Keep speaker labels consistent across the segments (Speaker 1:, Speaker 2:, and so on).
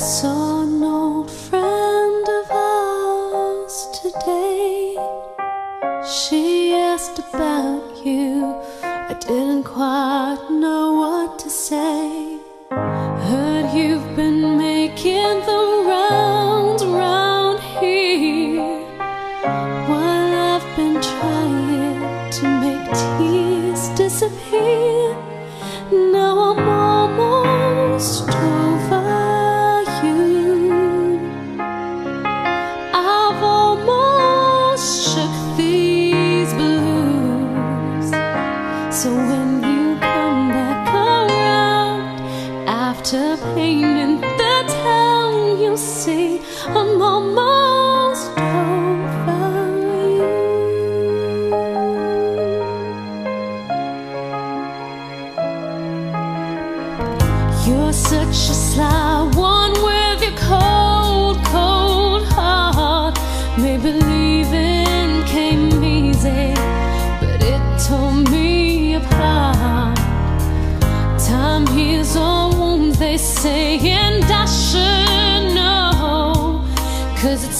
Speaker 1: saw an old friend of ours today. She asked about you. I didn't quite know what to say. Heard you've been making the rounds around here while I've been trying to make tears disappear. After painting the town, you'll see I'm almost over you. You're such a sly one with your cold, cold heart. Maybe leaving came easy, but it tore me apart. Time heals all they say, and I should know. Cause it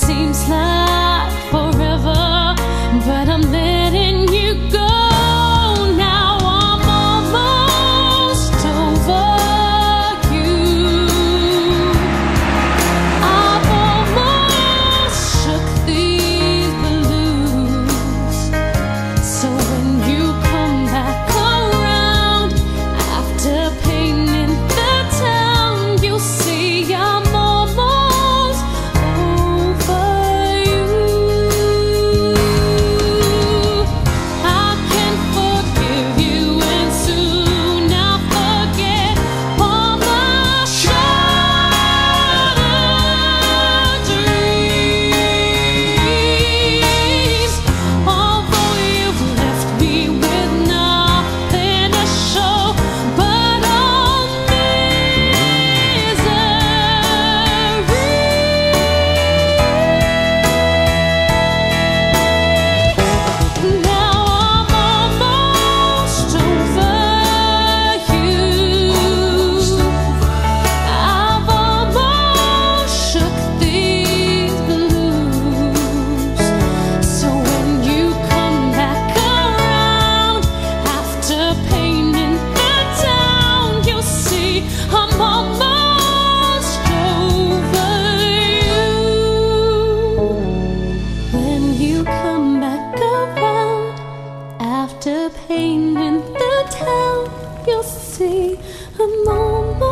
Speaker 1: after pain in the town, you'll see a moment.